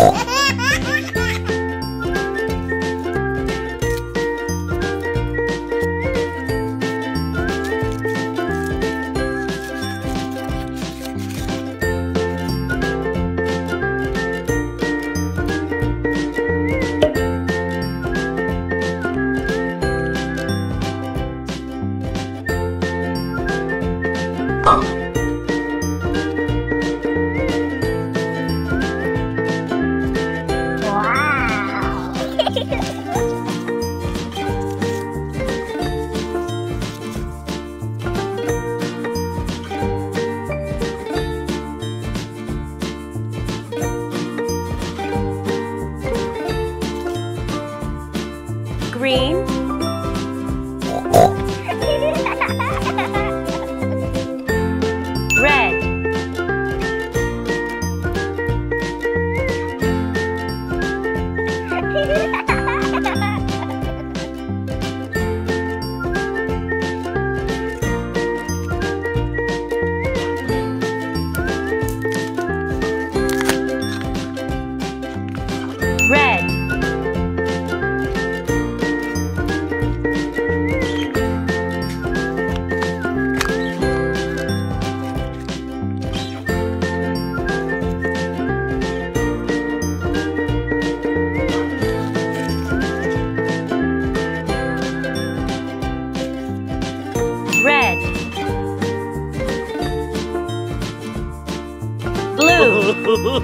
Oh. Green. Blue.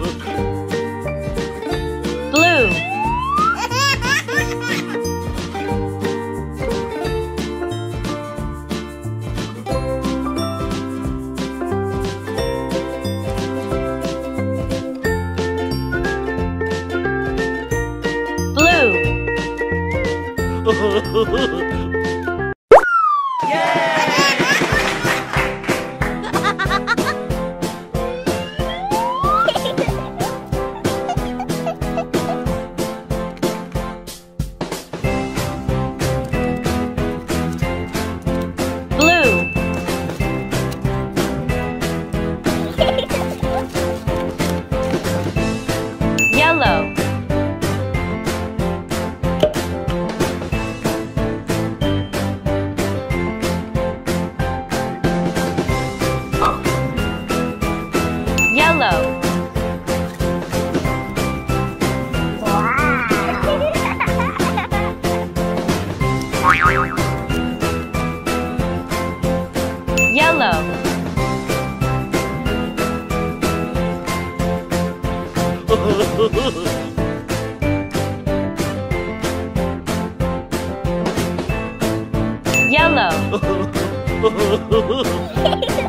Blue. Yellow.